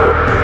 Go!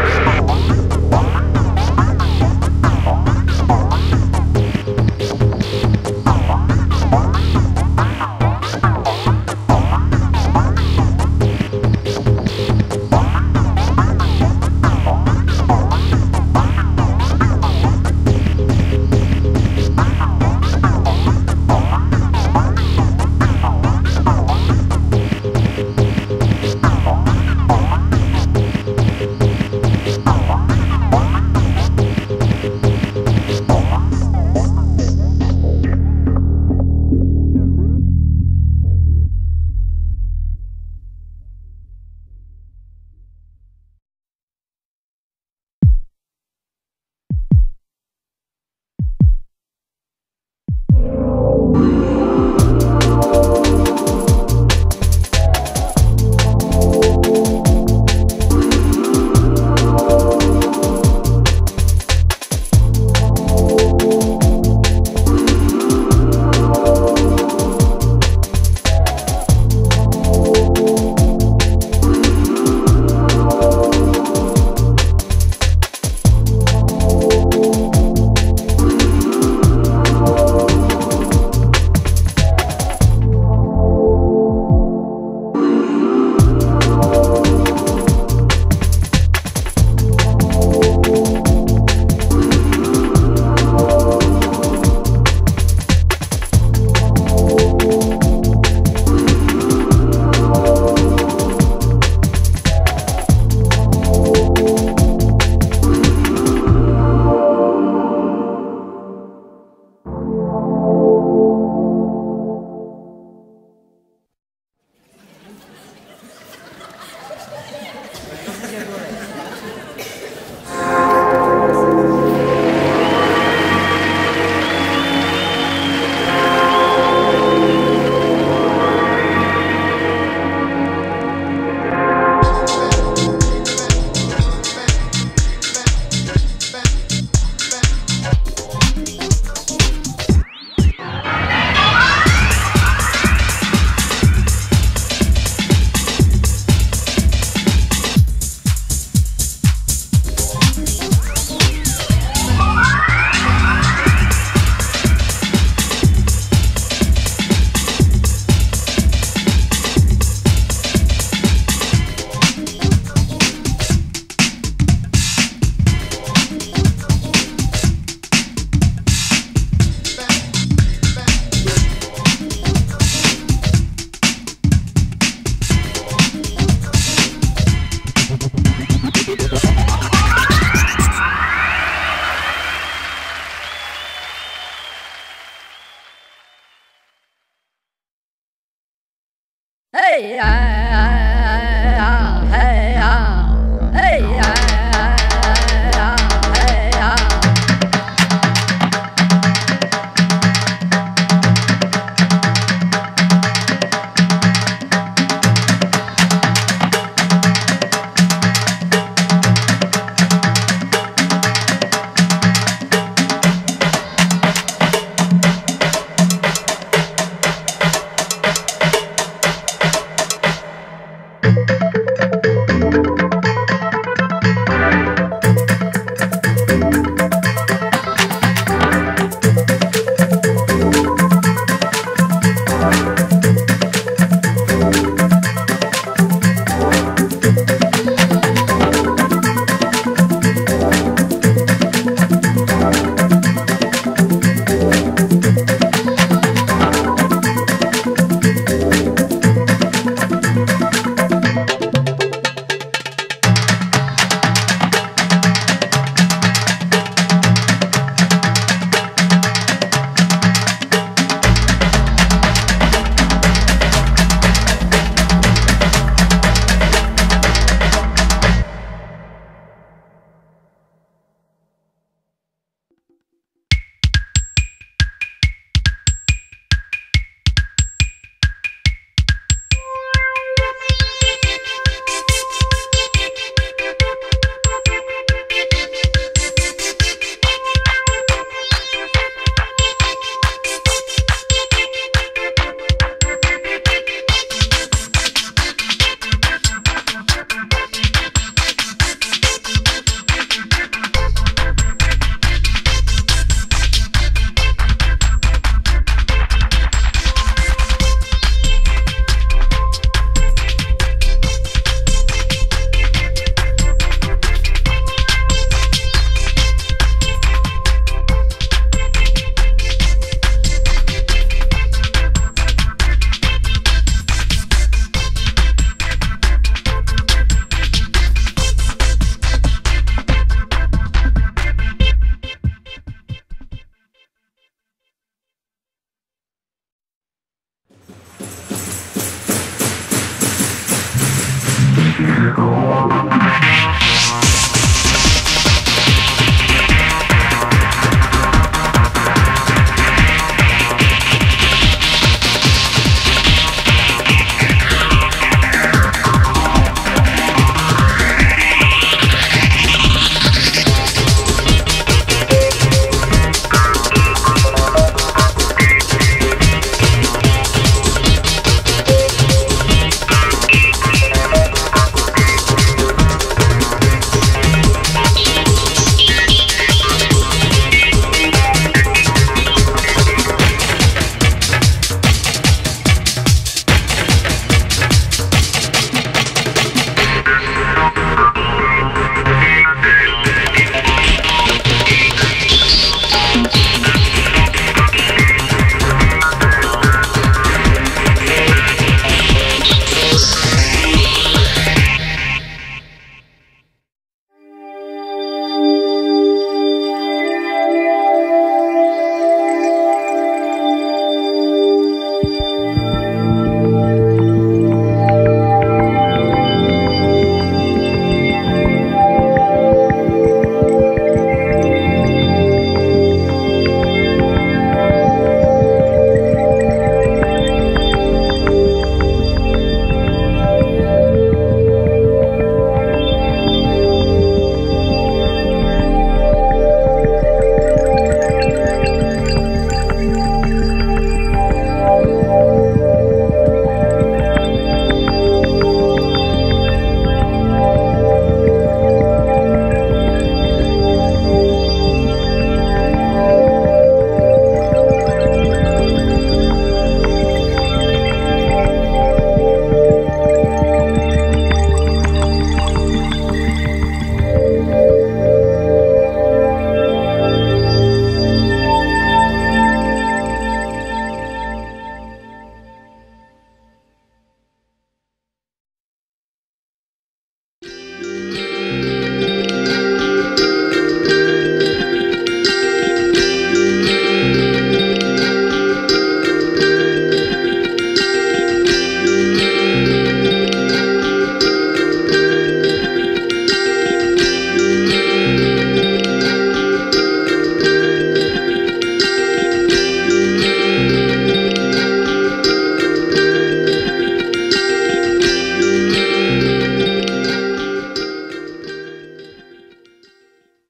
Go.